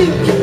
Fique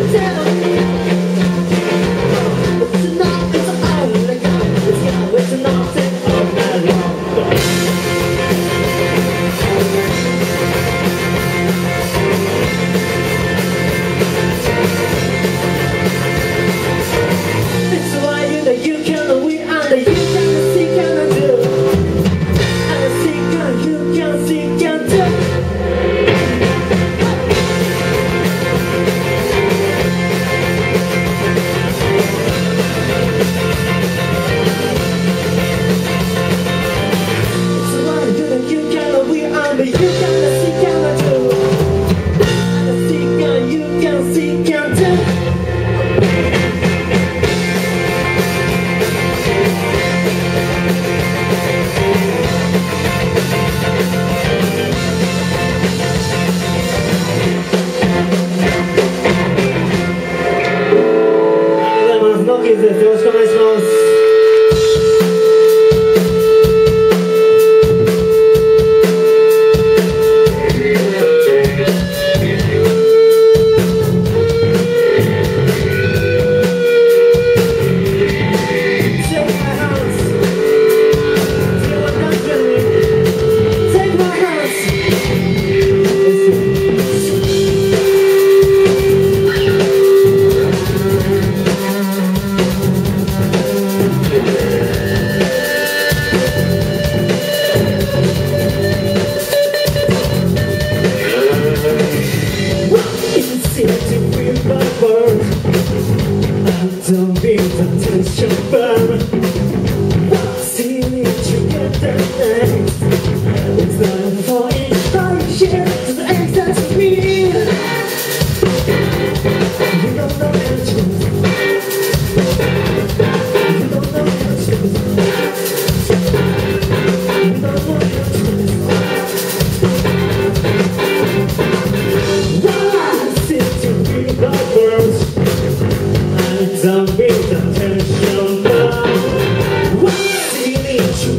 need of but Attention.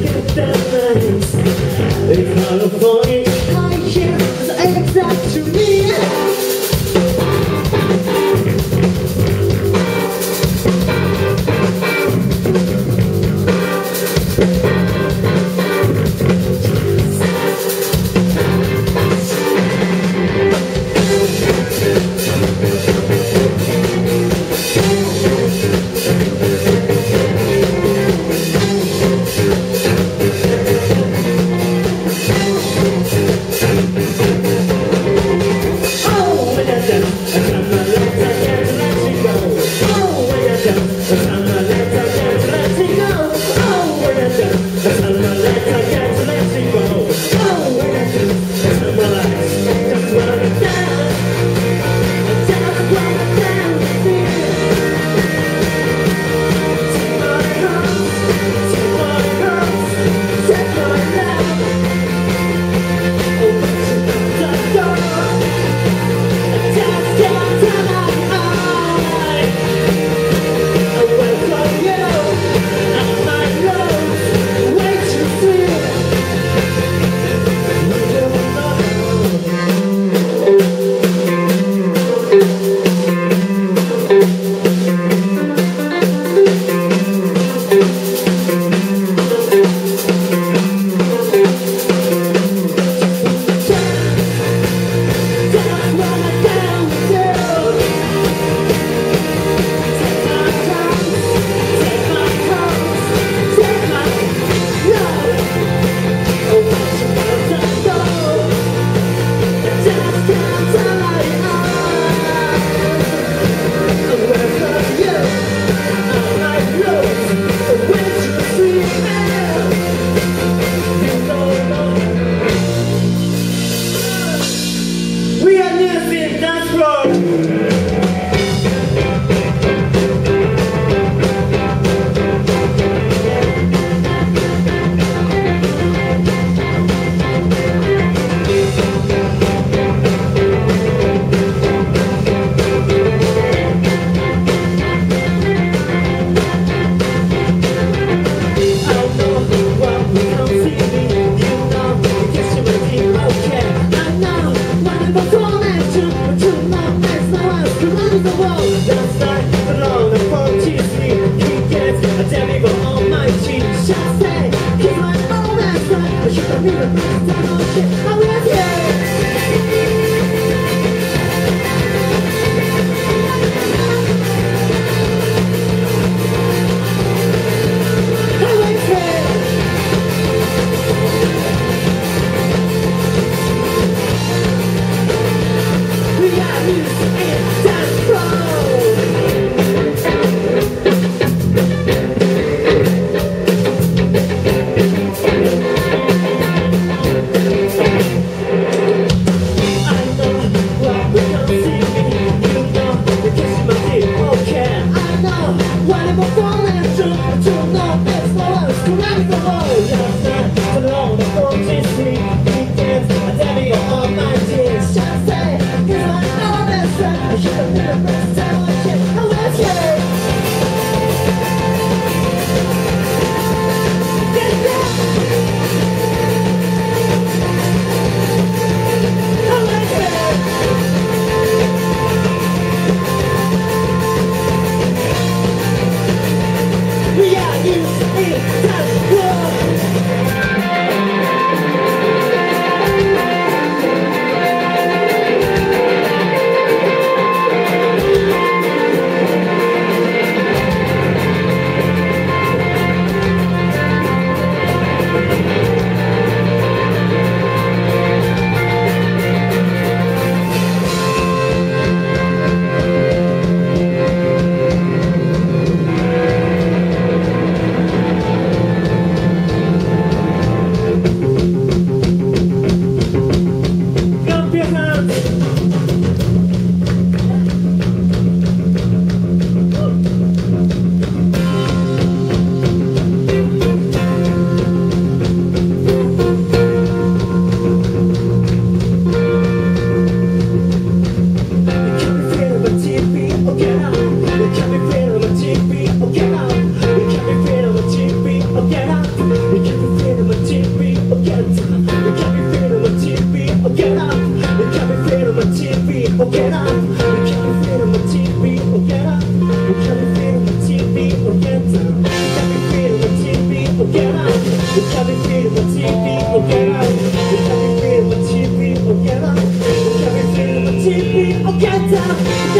I will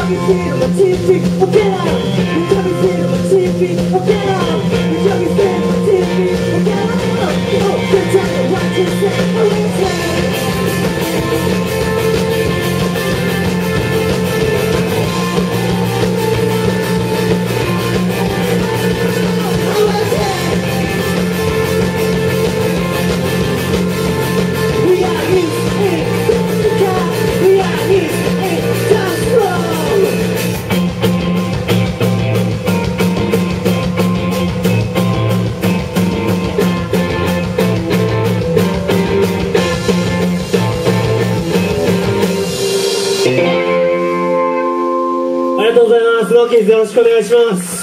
you feel the TV? Or get out. You never feel the TV? Or get out. よろしくお願いします。